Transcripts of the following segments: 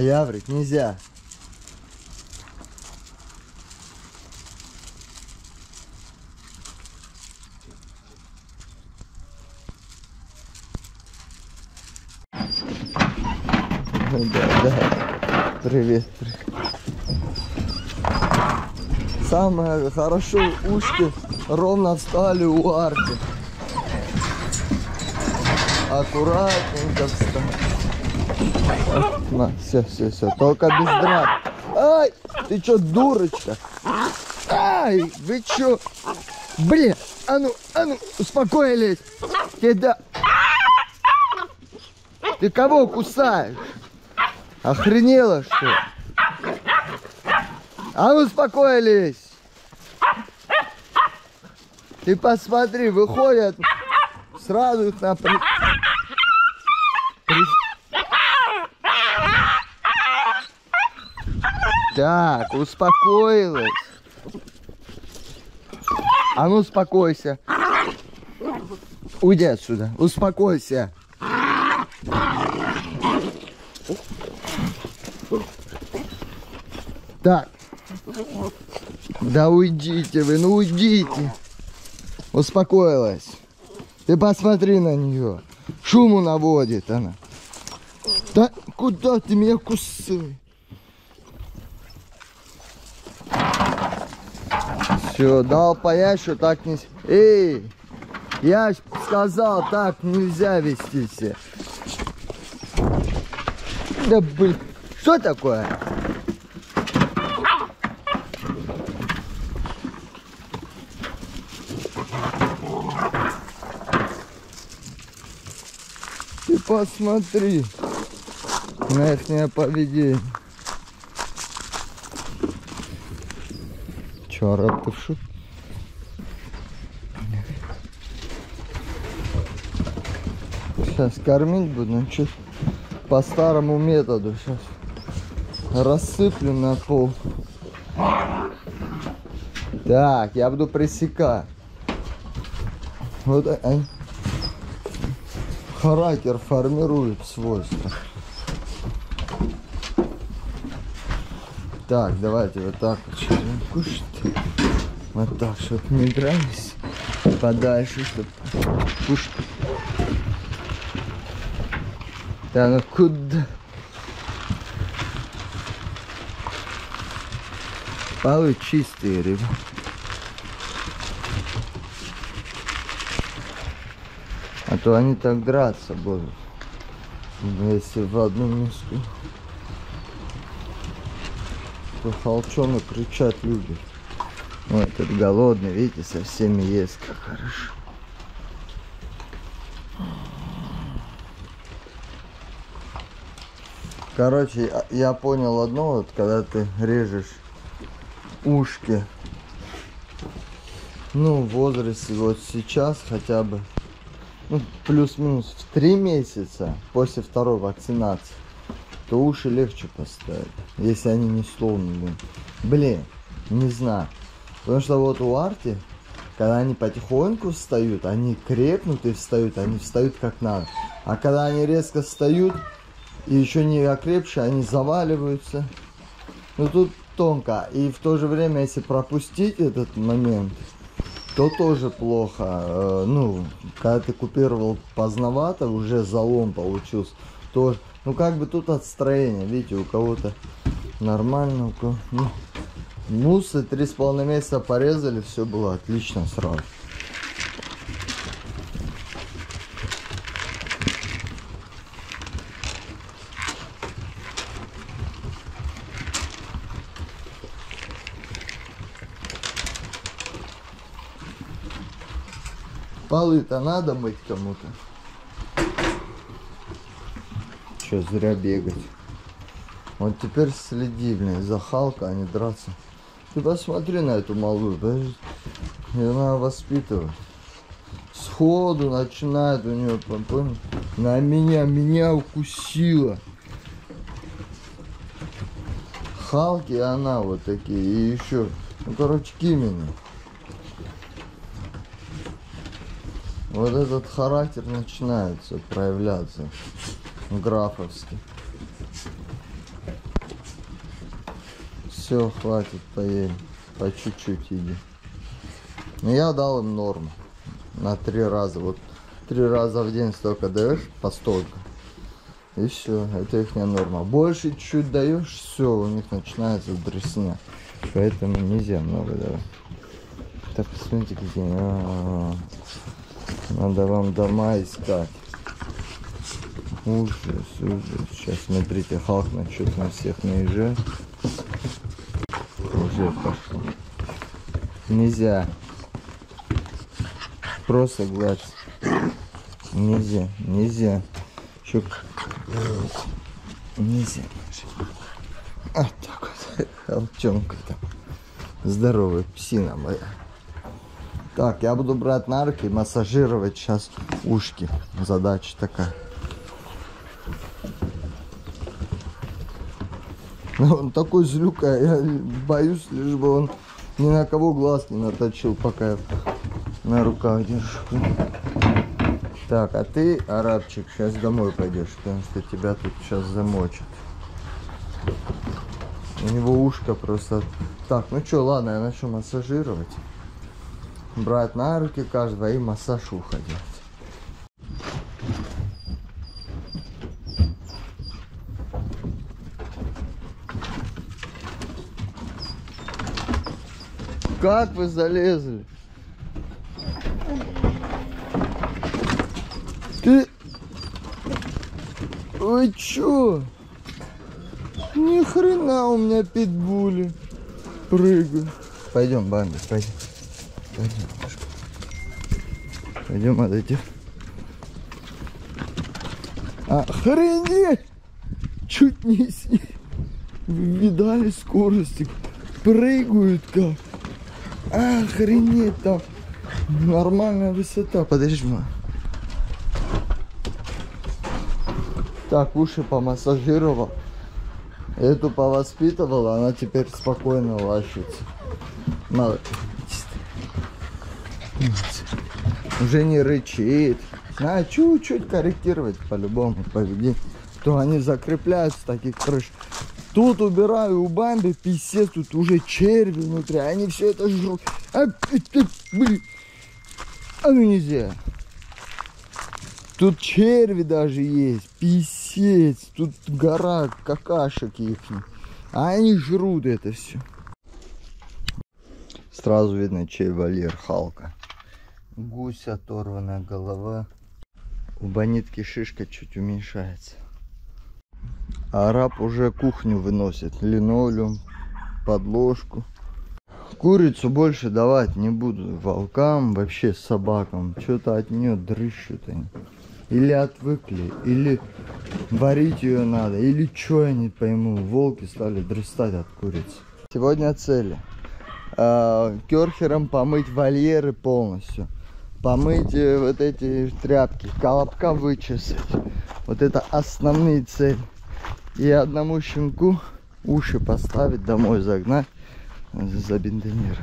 Яврик, нельзя. Да, да. Привет, привет. Самое хорошо ушки ровно встали у арки. Аккуратненько встали. На, все, все, все. Только без драк. Ай, ты чё, дурочка? Ай, вы чё? Блин, а ну, а ну, успокоились. Кида. Ты кого кусаешь? Охренела, что ли? А ну, успокоились. Ты посмотри, выходят, сразу их на... Так, успокоилась. А ну, успокойся. Уйди отсюда, успокойся. Так. Да уйдите вы, ну уйдите. Успокоилась. Ты посмотри на нее. Шуму наводит она. Да куда ты меня кусай? Все, дал понять, что так не... Эй, я сказал, так нельзя вести себя. Да блин, что такое? Ты посмотри на их поведение. Шут? Сейчас кормить буду, ну что по старому методу сейчас рассыплю на пол. Так, я буду пресекать. Вот они характер формирует свойства. Так, давайте вот так вот кушать. Вот так, чтобы не дрались. Подальше, чтобы кушать. Да ну куда? Полы чистые, ребят. А то они так драться будут. Если в одну миску. То холчонок кричать любит. Ой, этот голодный, видите, со всеми ест, как хорошо. Короче, я- понял одно, вот когда ты режешь ушки, ну, в возрасте вот сейчас хотя бы, ну, плюс-минус в три месяца после второй вакцинации, то уши легче поставить, если они не сломаны. Блин, не знаю. Потому что вот у Арти, когда они потихоньку встают, они крепнут и встают, они встают как надо. А когда они резко встают, и еще не окрепшие, они заваливаются. Ну тут тонко. И в то же время, если пропустить этот момент, то тоже плохо. Э, Ну, когда ты купировал поздновато, уже залом получился. Тоже. Ну как бы тут отстроение, видите, у кого-то нормально, у кого... Мусы три с половиной месяца порезали, все было отлично сразу. Полы-то надо мыть кому-то. Че, зря бегать. Вот теперь следи, блин, за Халка, а не драться. Ты посмотри на эту малую, подожди. Ее надо воспитывать. Сходу начинает у нее, понял? На меня, меня укусила. Халки она вот такие. И еще, ну короче, Кимини. Вот этот характер начинается проявляться графовский. Все, хватит, поели. По чуть-чуть иди. Но я дал им норму. На три раза. Вот три раза в день столько даешь, по столько. И все, это их норма. Больше чуть-чуть даешь, все, у них начинается дресня. Поэтому нельзя много давать. Так, посмотрите, какие. А -а -а. Надо вам дома искать. Ужас, ужас. Сейчас смотрите, Халк начнет на всех наезжать. Пошло. Нельзя. Просто гладь. Нельзя, нельзя. Чук. Нельзя. А так вот. Холчонка там. Здоровая псина моя. Так, я буду брать на руки и массажировать сейчас ушки. Задача такая. Ну, он такой злюка, я боюсь, лишь бы он ни на кого глаз не наточил, пока я на руках держу. Так, а ты, арабчик, сейчас домой пойдешь, потому что тебя тут сейчас замочат. У него ушко просто... Так, ну что, ладно, я начну массажировать. Брать на руки каждого и массаж уха делать. Как вы залезли? Ты... Ой, чё? Ни хрена у меня питбули. Прыгаю. Пойдем, Бамби, пойдем. Пойдем, Пойдем от. Охренеть! Чуть не сни. Видали скорости? Прыгают как. Охренеть там. Нормальная высота. Подожди. Так, уши помассажировал. Эту повоспитывал, она теперь спокойно лащится. Молодец. Уже не рычит. Надо чуть-чуть корректировать по-любому поведение. То они закрепляются таких крыш. Тут убираю у Бамби, писец, тут уже черви внутри. Они все это жрут. А, это, блин. А ну нельзя. Тут черви даже есть, писец, тут гора какашек их. А они жрут это все. Сразу видно, чей вольер Халка. Гусь оторванная голова. У банитки шишка чуть уменьшается. А араб уже кухню выносит. Линолеум, подложку. Курицу больше давать не буду. Волкам, вообще собакам. Что-то от нее дрыщут они. Или отвыкли, или варить ее надо, или что я не пойму. Волки стали дрыстать от курицы. Сегодня цели. Э, керхером помыть вольеры полностью. Помыть э, вот эти тряпки, колобка вычесать. Вот это основные цели. И одному щенку уши поставить, домой загнать, забинтонировать.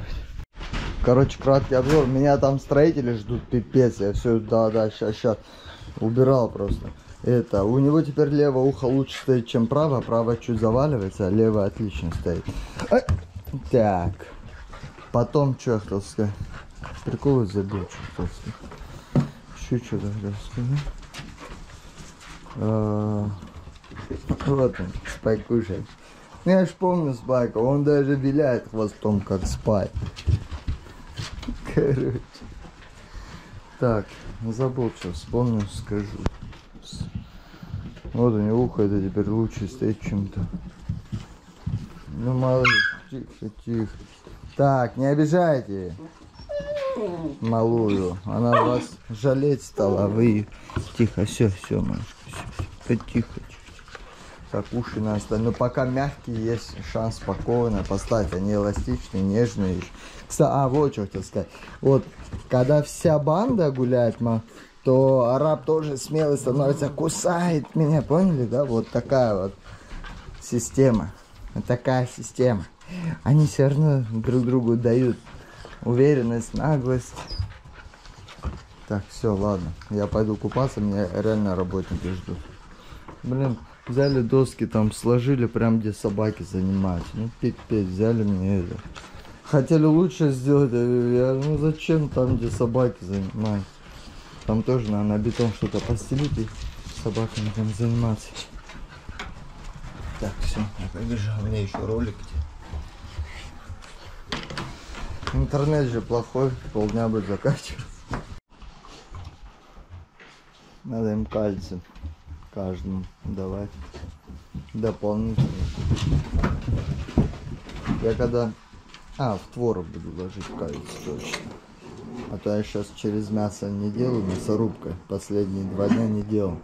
Короче, краткий обзор. Меня там строители ждут, пипец. Я все, да, да, сейчас, сейчас убирал просто. Это, у него теперь левое ухо лучше стоит, чем правое. Правое чуть заваливается, а левое отлично стоит. А, так. Потом, что я хотел сказать? Прикол забыл, что хотел сказать. Еще что-то сказать. Вот он, спай кушает. Ну, я ж помню Спайка, он даже виляет хвостом, как спай. Короче. Так, забыл, что вспомню, скажу. Вот у него ухо это теперь лучше стоит чем-то. Ну, малыш, тихо, тихо. Так, не обижайте малую. Она вас жалеть стала, а вы... Тихо, все, все, малышка, все, все. Тихо, Как уши на остальные. Но пока мягкие, есть шанс спокойно поставить. Они эластичные, нежные. Кстати, а, вот что хотел сказать. Вот, когда вся банда гуляет, то араб тоже смелый становится, кусает меня, поняли, да? Вот такая вот система. Вот такая система. Они все равно друг другу дают уверенность, наглость. Так, все, ладно. Я пойду купаться, меня реально работники ждут. Блин, Взяли доски, там сложили, прям где собаки занимаются. Ну, пипец, взяли мне это. Хотели лучше сделать, я говорю, ну зачем там, где собаки занимаются? Там тоже надо на бетон что-то постелить и собаками там заниматься. Так, все, я побежал, у меня еще ролик где. Интернет же плохой, полдня будет заканчиваться. Надо им кальций каждому давать дополнительно. Я когда... А, в творог буду ложить кальций точно. А то я сейчас через мясо не делаю, мясорубкой. Последние два дня не делал.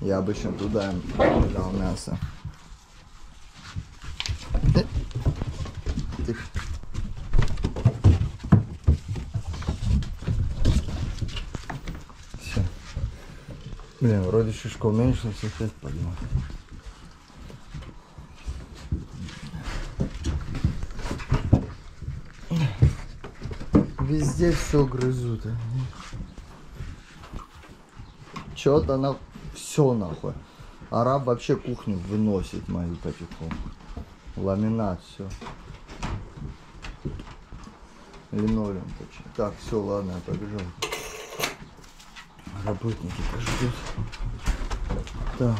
Я обычно туда им дал мясо. Тихо. Все. Блин, вроде шишка уменьшилась, опять поднял. Везде все грызут. Че-то на все нахуй. Араб вообще кухню выносит мою потихоньку. Ламинат, все. Линолеум точно. Так, все, ладно, я побежал. Работники ждут. Так.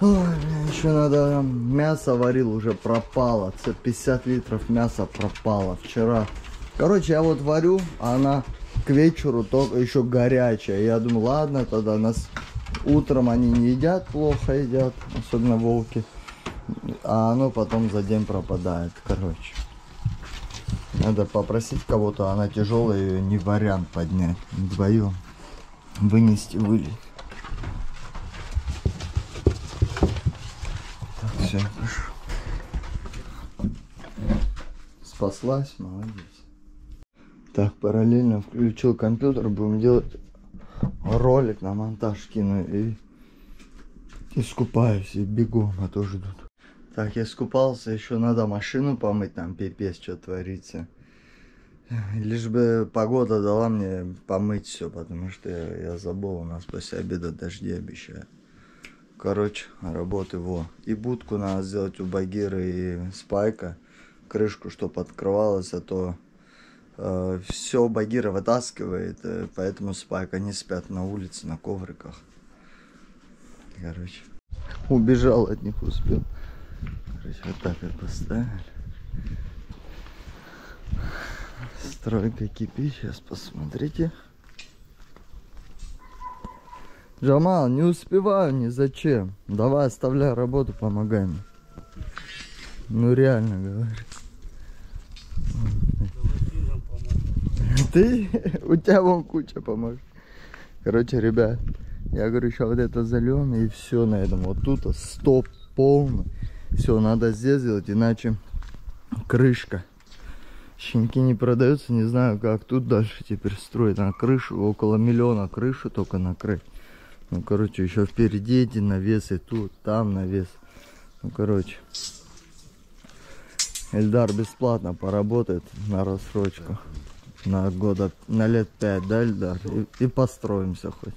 Ой, еще надо мясо варил, уже пропало. Це 50 литров мяса пропало вчера. Короче, я вот варю, а она к вечеру только еще горячая. Я думаю, ладно, тогда нас утром они не едят, плохо едят, особенно волки. А оно потом за день пропадает, короче. Надо попросить кого-то, она тяжелая, ее не вариант поднять. Вдвоем вынести, вылить. Так, все, хорошо. Спаслась, молодец. Так, параллельно включил компьютер, будем делать ролик на монтаж кину и искупаюсь и бегу, а то ждут. Так, я искупался, еще надо машину помыть, там пипец, что творится. Лишь бы погода дала мне помыть все, потому что я, я забыл, у нас после обеда дожди обещают. Короче, работы во. И будку надо сделать у Багира и Спайка. Крышку, чтобы открывалась, а то э, все Багира вытаскивает, э, поэтому Спайк они спят на улице, на ковриках. Короче, убежал от них успел. Короче, вот так вот поставили. Стройка кипит, сейчас посмотрите. Джамал, не успеваю ни зачем. Давай оставляй работу, помогай мне. Ну реально говорю. Ты? У тебя вон куча поможет. Короче, ребят, я говорю, сейчас вот это зальем и все на этом. Вот тут стоп полный. Все, надо здесь сделать, иначе крышка. Щенки не продаются, не знаю, как тут дальше теперь строить. На крышу, около миллиона крышу только накрыть. Ну, короче, еще впереди эти навесы, тут, там навес. Ну, короче. Эльдар бесплатно поработает на рассрочку. На года, на лет пять, да, Эльдар? И, и построимся хоть.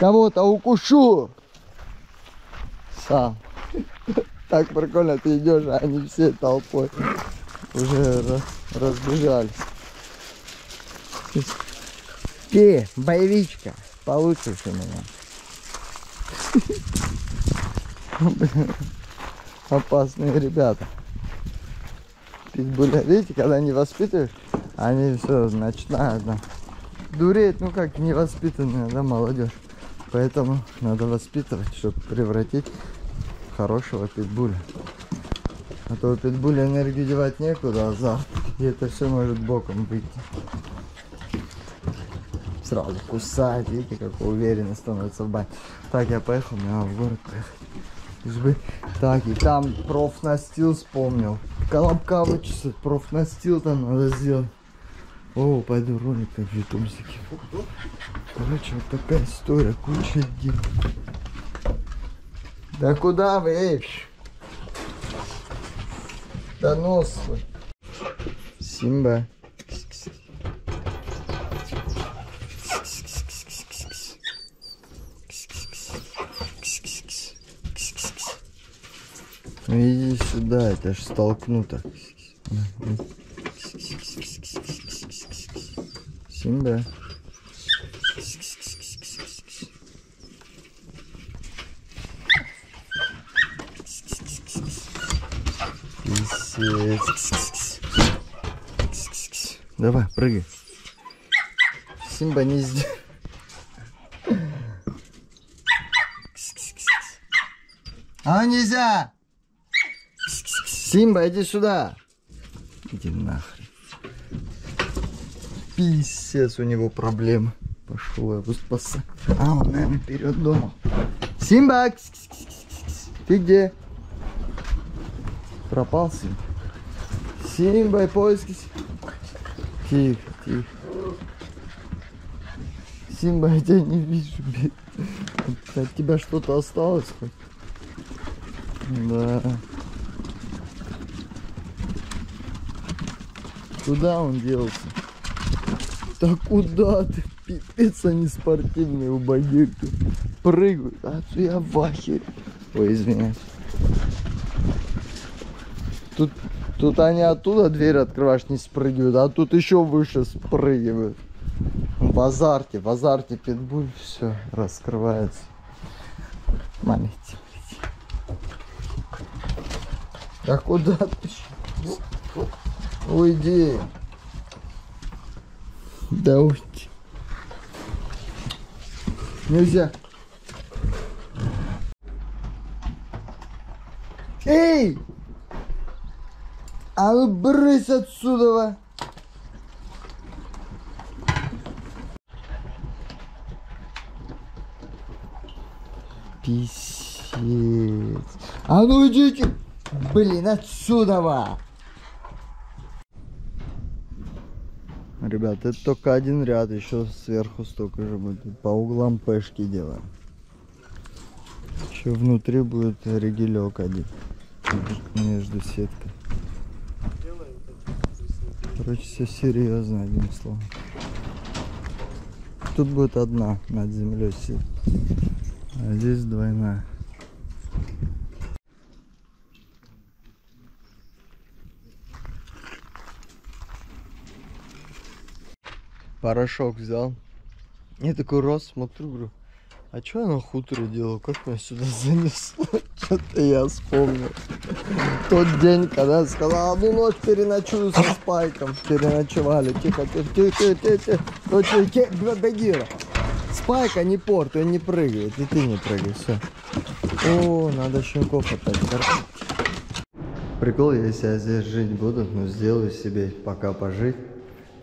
Кого-то укушу! Сам. Так прикольно ты идешь, а они все толпой уже разбежались. Ты, боевичка, получишь у меня. Опасные ребята. Питбуля, видите, когда не воспитываешь, они все начинают да, дуреть, ну как невоспитанная, да, молодежь. Поэтому надо воспитывать, чтобы превратить в хорошего питбуля. А то у питбуля энергию девать некуда, азарт. И это все может боком выйти сразу кусает, видите, как уверенно становится в бане. Так, я поехал, мне надо в город поехать. Так, и там профнастил вспомнил. Колобка вычесать, профнастил там надо сделать. О, пойду ролик как ютубзики. Короче, вот такая история, куча денег. Да куда вы, эй? Да нос. Симба. Ну иди сюда, это ж столкнуто. Симба. Писец. Давай, прыгай. Симба не сделал. А нельзя! Симба, иди сюда! Иди нахрен. Писец, у него проблемы. Пошел его спасать. А, он, наверное, вперед дома. Симба! Кс -кс -кс. Ты где? Пропал Симба? Симба, поиски. Тихо, тихо. Симба, я тебя не вижу. От тебя что-то осталось хоть? Да. Куда он делся? Да куда ты? Пипец, они спортивные убогирки. Прыгают. А то я в ахере. Ой, извиняюсь. Тут, тут они оттуда дверь открываешь, не спрыгивают, а тут еще выше спрыгивают. В азарте, в азарте питбуль все раскрывается. Маленький. А куда ты? Уйди. Да уйди. Нельзя. Эй! А ну брысь отсюда! Писец. А ну идите! Блин, отсюда! Ребят, это только один ряд, еще сверху столько же будет. По углам пешки делаем. Еще внутри будет регелек один между сеткой. Короче, все серьезно, одним словом. Тут будет одна над землей сеть, а здесь двойная. Порошок взял. Я такой раз смотрю, говорю, а что я на хуторе делал? Как меня сюда занесло? Что-то я вспомнил. Тот день, когда я сказал, одну ночь переночую со спайком. Переночевали. Тихо, тихо, тихо, тихо, тихо, тихо. Ну, тихо, Багира. Спайка не порт, он не прыгает. И ты не прыгай, все. О, надо щенков опять кормить. Прикол, если я здесь жить буду, ну сделаю себе пока пожить.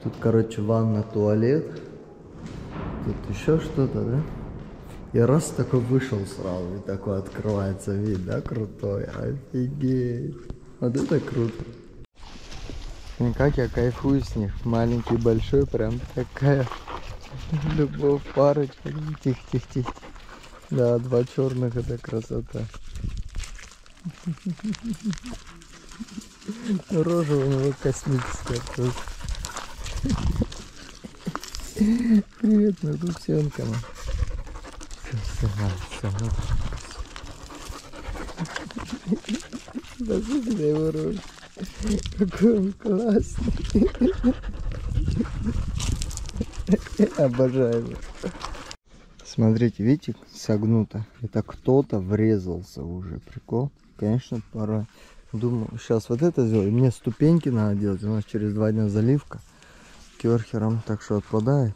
Тут, короче, ванна, туалет. Тут еще что-то, да? И раз такой вышел сразу, и такой открывается вид, да, крутой, офигеть. Вот это круто. И как я кайфую с них, маленький, большой, прям такая любовь, парочка. Тихо, тихо, тихо. Да, два черных, это красота. Рожа у него космическая просто. Привет, все. Посмотри на его рожу. Какой он классный. Обожаю его. Смотрите, видите, согнуто. Это кто-то врезался уже. Прикол. Конечно, пора. Думаю, сейчас вот это сделаю. Мне ступеньки надо делать. У нас через два дня заливка керхером, так что отпадает.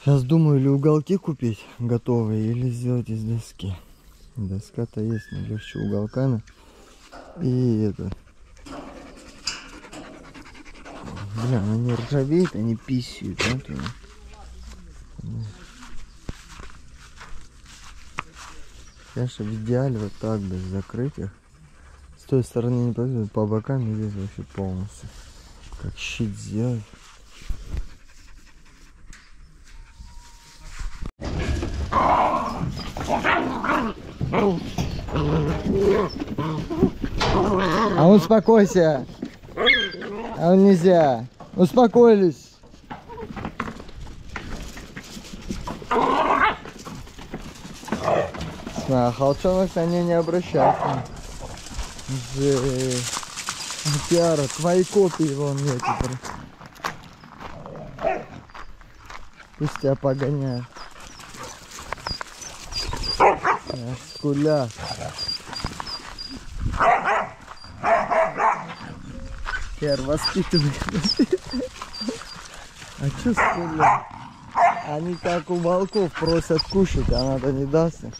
Сейчас думаю, или уголки купить готовые, или сделать из доски. Доска-то есть, но легче уголками. И это... Бля, они ржавеют, они писают, да? ты? Конечно, в идеале вот так, без закрытия. С той стороны не повезет, по бокам здесь вообще полностью. Как щит сделать. А успокойся. А нельзя. Успокоились. Конечно, а Холчонок на нее не обращает. Жесть. Киара, твои копии вон некоторые. Пусть тебя погоняют. Эх, Скуля. Киар, воспитывай. А чё скуля? Они как у волков просят кушать, а надо не даст им.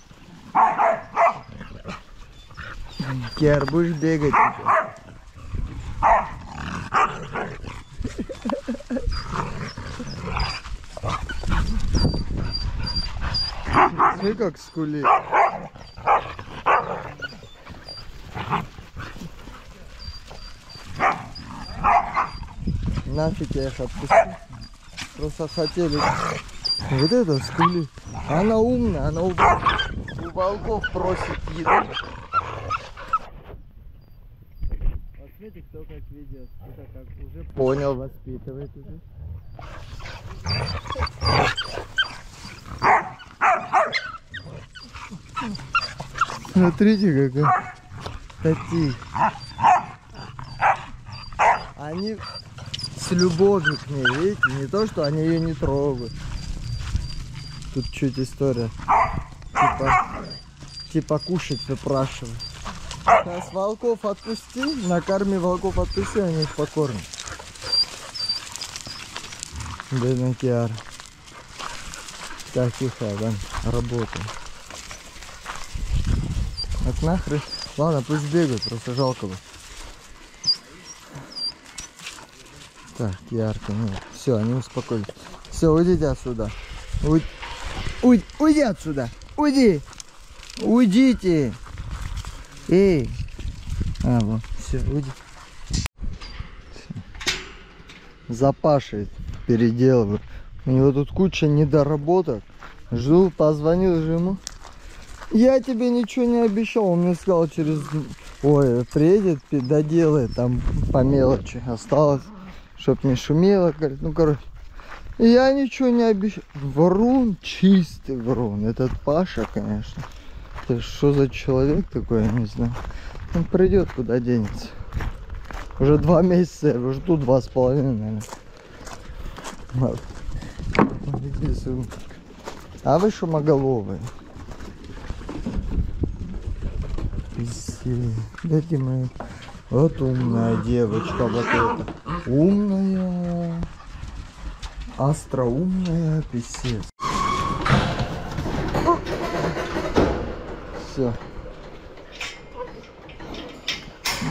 Киар, будешь бегать теперь? Смотри, как скулит. Нафиг я их отпустил. Просто хотели. Вот это скулит. Она умная, она у, у волков просит еду. Вот смотрите, кто как ведет. Это как уже понял, воспитывает уже. Смотрите, какая коти. Они с любовью к ней, видите? Не то, что они ее не трогают. Тут чуть история. Типа, типа кушать выпрашивают. Сейчас волков отпусти, на карме волков отпусти, они их покормят. Бедный Киар. Так, тихо, да, работаем. Так нахрен. Ладно, пусть бегают, просто жалко бы. Так, ярко, нет. Все, они успокоились. Все, уйдите отсюда. Уй... Уй... Уйди отсюда. Уйди. Уйдите. Эй. А, вот, все, уйди. Запашивает, переделываю. У него тут куча недоработок. Жду, позвонил же ему. Я тебе ничего не обещал. Он мне сказал через... Ой, приедет, доделает там по мелочи. Осталось, чтоб не шумело. Говорит, ну, короче. Я ничего не обещал. Врун, чистый врун. Этот Паша, конечно. Это что за человек такой, я не знаю. Он придет, куда денется. Уже два месяца, я жду, два с половиной, наверное. А вы шумоголовые. Пиздец. Дайте мы. Вот умная девочка, вот эта. Умная. Остроумная, писец. Все.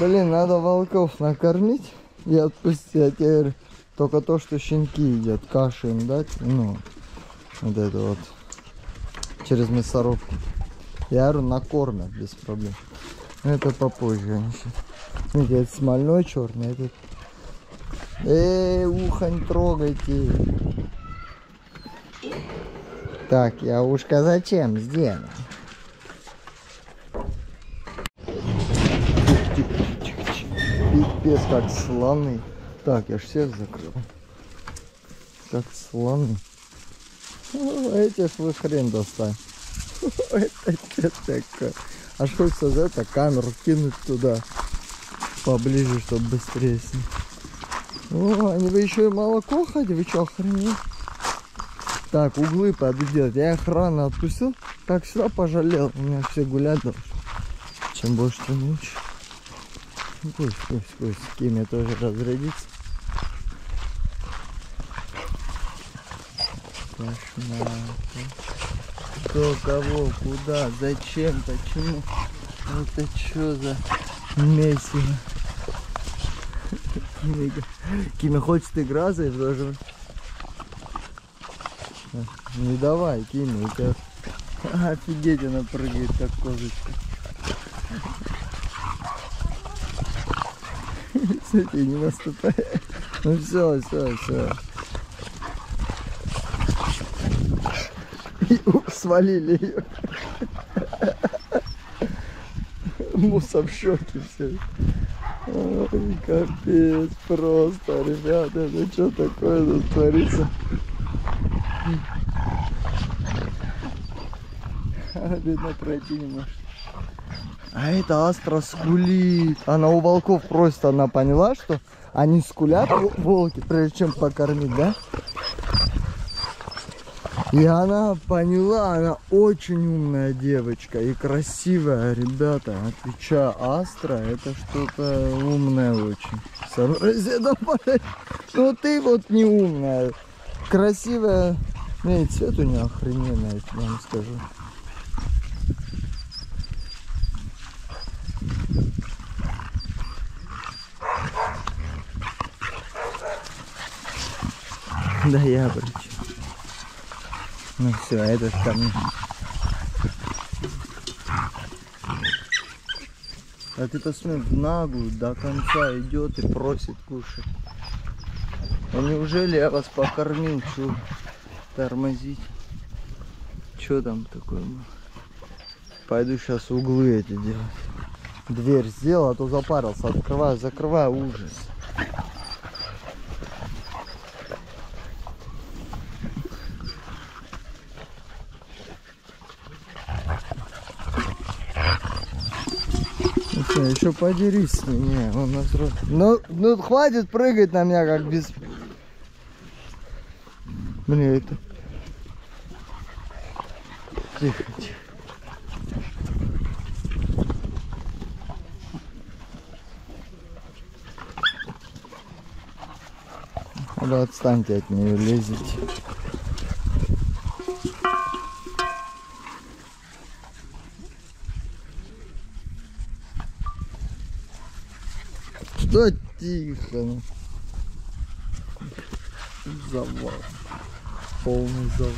Блин, надо волков накормить и отпустить. А теперь только то, что щенки едят, каши им дать. Ну, вот это вот. Через мясорубку. Я говорю, накормят без проблем. Но это попозже они сейчас. Видите, это смольной черный, этот. Эй, ухо не трогайте. Так, я ушко зачем сделал? Пипец, как слоны. Так, я ж всех закрыл. Как слоны. Ну, этих вы хрен достань. Это такое? Аж хочется за это камеру кинуть туда. Поближе, чтобы быстрее снять. О, они вы еще и молоко хотите? Вы что, охренели? Так, углы надо делать. Я их рано отпустил. Так сюда пожалел. У меня все гулять должны. Чем больше, тем лучше. Пусть, пусть, пусть. Киме тоже разрядится. Кошмар. Кто, кого, куда, зачем, почему? Это что за месиво? Киме хочет играться и тоже. Не давай, Киме, у тебя офигеть она прыгает, как козочка. Смотри, не наступай. Ну все, все, все. Свалили ее. Муса в шоке все. Ой, капец, просто, ребята, это что такое тут творится? Видно, пройти не может. А это астра скулит. Она у волков просит, она поняла, что они скулят волки, прежде чем покормить, да? И она поняла, она очень умная девочка и красивая, ребята. Отвечаю, Астра, это что-то умное очень. Ну ты вот не умная. Красивая. Ну цвет у нее охрененный, я вам скажу. Да причем. Ну все, это ко мне. А ты посмотри, в нагу до конца идет и просит кушать. А неужели я вас покормил? Что тормозить? Что там такое? Пойду сейчас углы эти делать. Дверь сделал, а то запарился. Открываю, закрываю, ужас. Ну еще подерись с ним. Не, он нас. Ну, ну хватит прыгать на меня как без... Блин, это... Тихо, тихо. Да отстаньте от нее, лезете. Да тихо. ну. Завал. Полный завал.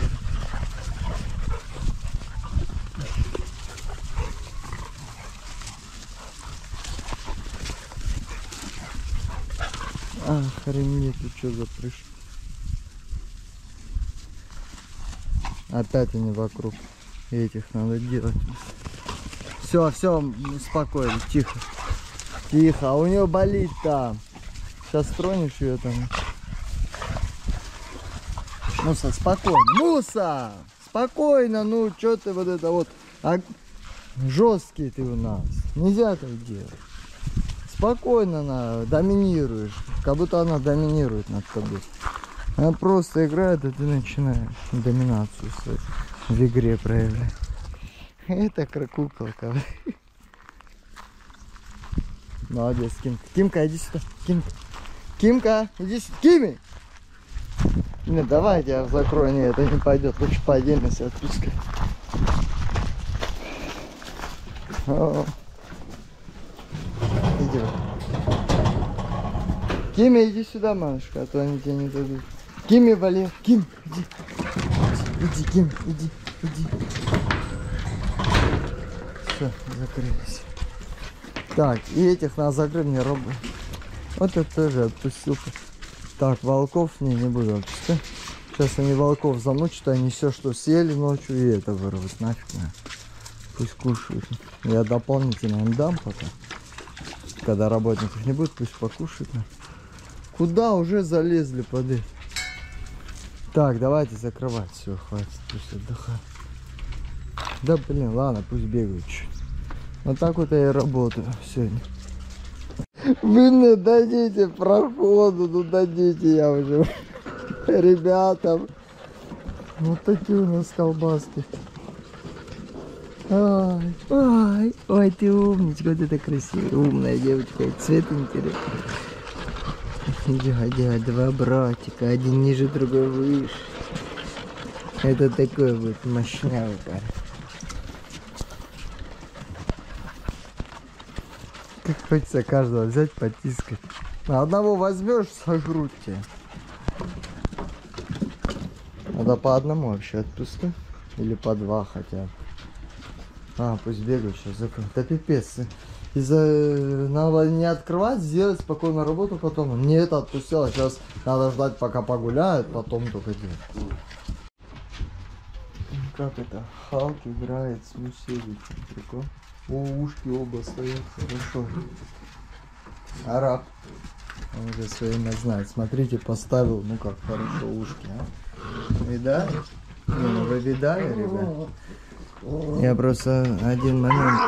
Охренеть, ты что за прыж? Опять они вокруг. Этих надо делать. Все, все, спокойно, тихо. Тихо, а у нее болит там. Сейчас тронешь ее там. Муса, спокойно. Муса! Спокойно, ну что ты вот это вот. А... Жесткий ты у нас. Нельзя так делать. Спокойно она доминируешь. Как будто она доминирует над тобой. Она просто играет, и ты начинаешь доминацию свою в игре проявлять. Это куколка. Молодец, Кимка. Кимка, иди сюда. Кимка. Кимка, иди сюда. Кими! Нет, давай я тебя закрою. Нет, это не пойдет. Лучше по отдельности отпускай. Иди. Кими, иди сюда, малышка, а то они тебе не дадут. Кими, Валер. Ким, иди. Иди, Ким, иди, иди. Все, закрылись. Так, и этих надо закрыть мне робы. Вот это тоже отпустил. Так, волков не, не буду отпускать. Сейчас они волков замучат, они все, что съели ночью, и это вырвут нафиг. На. Пусть кушают. Я дополнительно им дам пока. Когда работников не будет, пусть покушают. На. Куда уже залезли поды? Так, давайте закрывать. Все, хватит, пусть отдыхают. Да блин, ладно, пусть бегают чуть. Вот так вот я и работаю сегодня. Вы мне дадите проходу, ну дадите я уже ребятам. Вот такие у нас колбаски. Ай, ай, ой, ты умничка, вот это красивая, умная девочка, цвет интересный. Дядя, два братика, один ниже, другой выше. Это такой вот мощнявый парень. Хочется каждого взять, потискать. Одного возьмешь, сожрут тебя. Надо по одному вообще отпускать. Или по два хотя бы. А, пусть бегают сейчас закроют. Да пипец. Из-за надо не открывать, сделать спокойно работу потом. Не это отпустила. Сейчас надо ждать, пока погуляют, потом только делать. Как это? Халк играет с Мусевичем. Прикол. О, ушки оба стоят хорошо. Араб. Он уже свое имя знает. Смотрите, поставил, ну как хорошо ушки, а. Видали? Ну вы видали, ребят? Я просто один момент,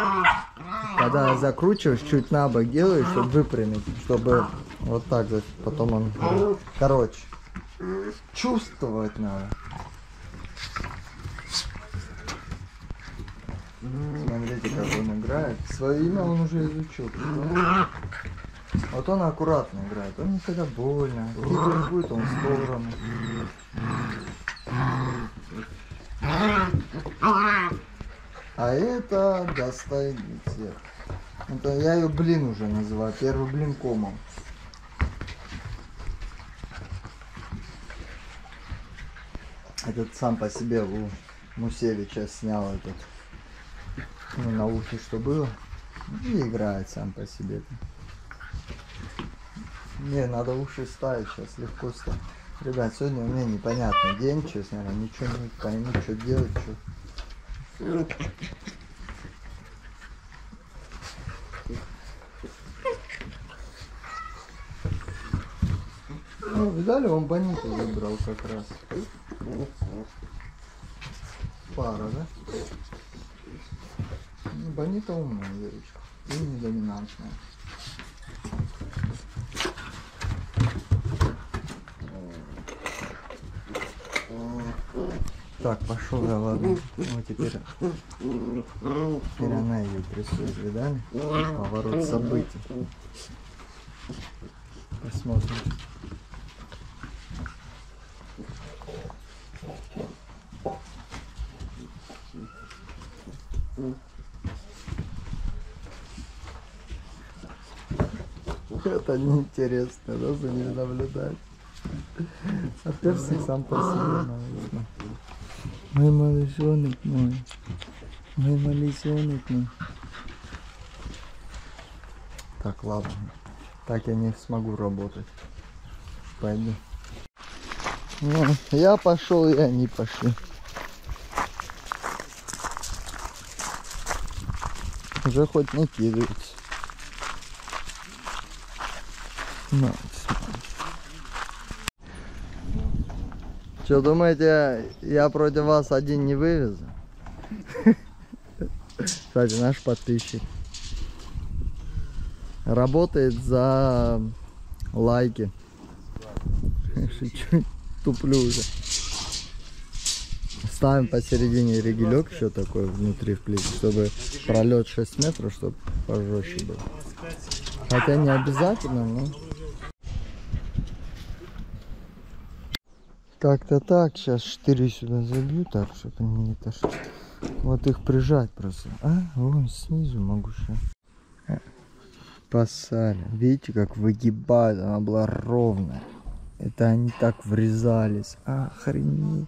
когда закручиваешь, чуть на бок делаешь, чтобы выпрямить, чтобы вот так, вот, потом он, короче, чувствовать надо. Смотрите, как он играет. Свое имя он уже изучил. Вот он аккуратно играет, он никогда больно. Кикать будет он в сторону. А это всех. Это я ее блин уже называю, первый блин комом. Этот сам по себе у Мусевича снял этот ну, на ухе что было. И играет сам по себе. Не, надо уши ставить, сейчас легко ставить. Ребят, сегодня у меня непонятный день, честно говоря, ничего не пойму, что делать, что. Ну, видали, он бонита выбрал как раз. Пара, да? Бонита умная девочка. И недоминантная. Так, пошел я, ладно. Ну, теперь, теперь она ее прессует, видали? Поворот событий. Посмотрим. Это неинтересно, да, за ней наблюдать. А персик сам по себе наверное. Мой малышонок мой. Мой малышонок мой. Так, ладно. Так я не смогу работать. Пойду. Ну, я пошел, и они пошли. Уже хоть накидываются. На, Что думаете, я против вас один не вывезу? Кстати, наш подписчик. Работает за лайки. Туплю уже. Ставим посередине регелек еще такой внутри в плите, чтобы пролет 6 метров, чтобы пожестче был. Хотя не обязательно, но... Как-то так, сейчас 4 сюда забью, так, чтобы они не то что- Вот их прижать просто. А, вон снизу могу еще. Пасали. Видите, как выгибает, она была ровная. Это они так врезались. Охренеть.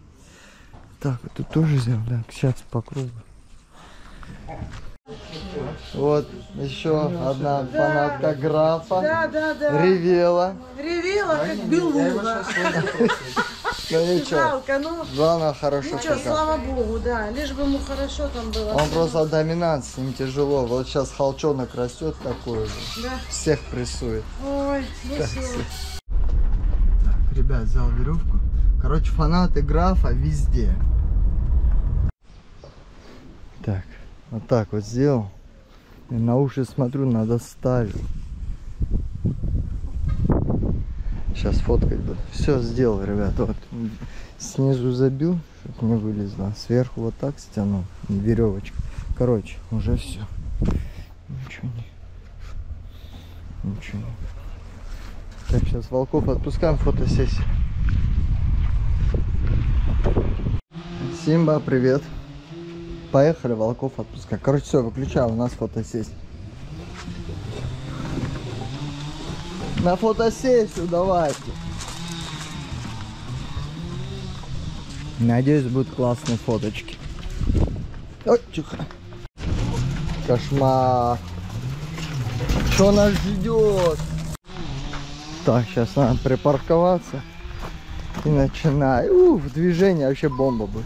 Так, это тоже сделал, да, сейчас по кругу. Вот еще одна фанатка графа. Да, да, да. Ревела. Ревела, как белуга. Ну ничего. Жалко, ну, Главное хорошо ничего, показать. слава богу, да. Лишь бы ему хорошо там было. Он просто доминант, с ним тяжело. Вот сейчас холчонок растет такой же. Да. Всех прессует. Ой, ну все. Так, ребят, взял веревку. Короче, фанаты графа везде. Так, вот так вот сделал. И на уши смотрю, надо ставить. Сейчас фоткать буду. Все сделал, ребят. Вот снизу забил, чтобы не вылезло. Сверху вот так стянул. Веревочку. Короче, уже все. Ничего не. Ничего не. Так, сейчас волков отпускаем фотосессию. Симба, привет. Поехали, волков отпускать. Короче, все, выключаю, у нас фотосессия. На фотосессию давайте. Надеюсь, будут классные фоточки. Ой, тихо. Кошмар. Что нас ждет? Так, сейчас надо припарковаться. И начинай. У, в движение вообще бомба будет.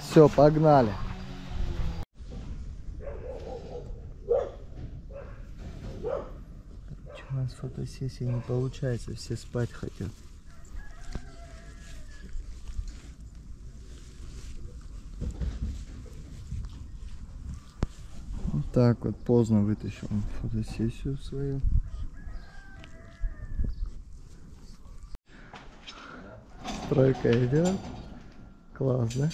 Все, погнали. фотосессии не получается, все спать хотят. Вот так вот поздно вытащил фотосессию свою. Стройка идет. Классно.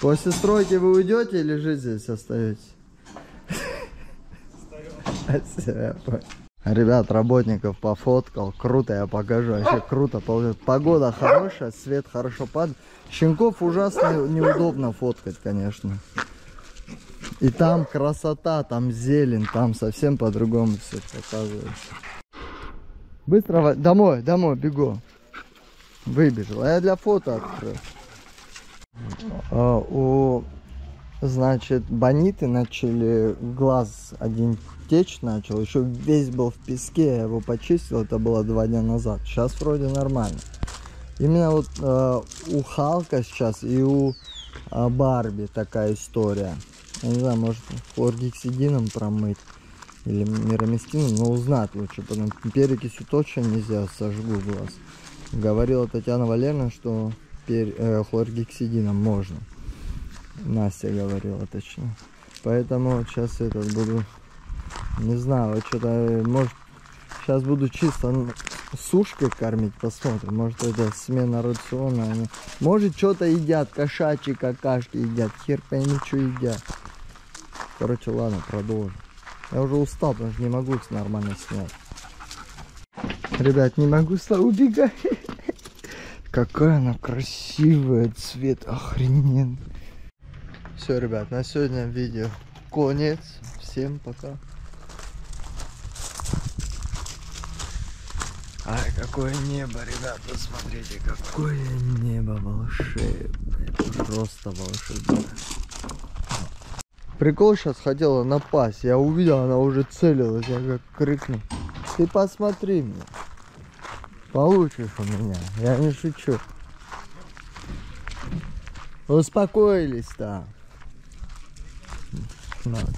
После стройки вы уйдете или жить здесь остаетесь? Понял. Ребят, работников пофоткал. Круто, я покажу. Вообще круто. получилось. Погода хорошая, свет хорошо падает. Щенков ужасно неудобно фоткать, конечно. И там красота, там зелень, там совсем по-другому все показывается. Быстро домой, домой, бегу. Выбежал. А я для фото открыл. А, у, значит, бониты начали, глаз один течь начал, еще весь был в песке, я его почистил, это было два дня назад. Сейчас вроде нормально. Именно вот э, у Халка сейчас и у э, Барби такая история. Я не знаю, может хлоргексидином промыть или мироместином, но узнать лучше, потому что перекисью точно нельзя, сожгу глаз. Говорила Татьяна Валерьевна, что пер, э, хлоргексидином можно. Настя говорила точно. Поэтому сейчас этот буду, не знаю, вот что-то, э, может, сейчас буду чисто сушкой кормить, посмотрим. Может это смена рациона. они- Может что-то едят, кошачьи какашки едят, хер пойми, что едят. Короче, ладно, продолжим. Я уже устал, потому что не могу их нормально снять. Ребят, не могу стал убегать. Какая она красивая, цвет охрененный. Все, ребят, на сегодня видео конец. Всем пока. Ай, какое небо, ребята, смотрите, какое небо волшебное. Просто волшебное. Прикол сейчас хотела напасть. Я увидел, она уже целилась. Я как крикнул. Ты посмотри мне. Получишь у меня. Я не шучу. Успокоились-то. Надо,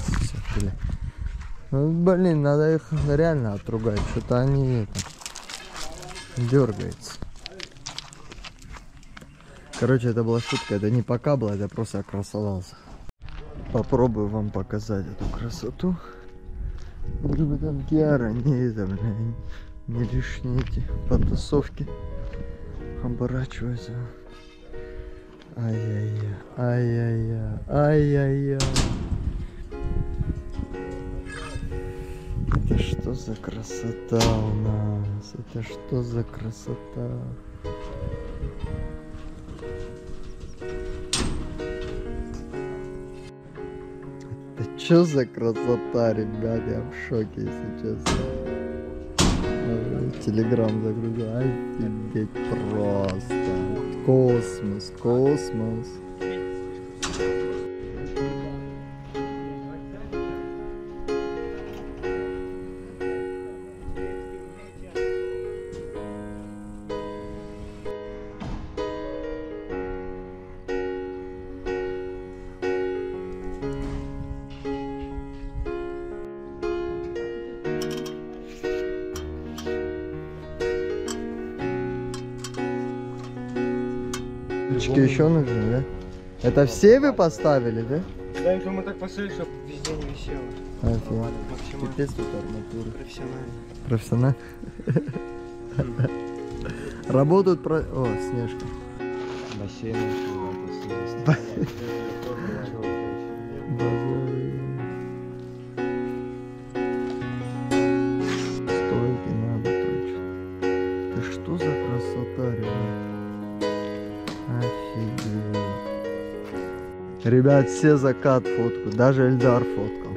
бля. Ну, блин, надо их реально отругать. Что-то они это, дергаются. Короче, это была шутка. Это не пока было, это просто окрасовался. Попробую вам показать эту красоту. Может быть там Киара, не это, бля, не лишние эти потасовки оборачиваются. Ай-яй-яй, ай-яй-яй, ай-яй-яй. Что за красота у нас? Это что за красота? Это что за красота, ребят? Я в шоке, если честно. Ой, Телеграм загрузил. Офигеть просто. Космос, космос. Это все вы поставили, да? Да, это мы так поставили, чтобы везде не висело. Максимально Пипец тут арматура. профессионально. Профессионально. Работают про... О, Снежка. Бассейн. Ребят, все закат фотку, даже Эльдар фоткал.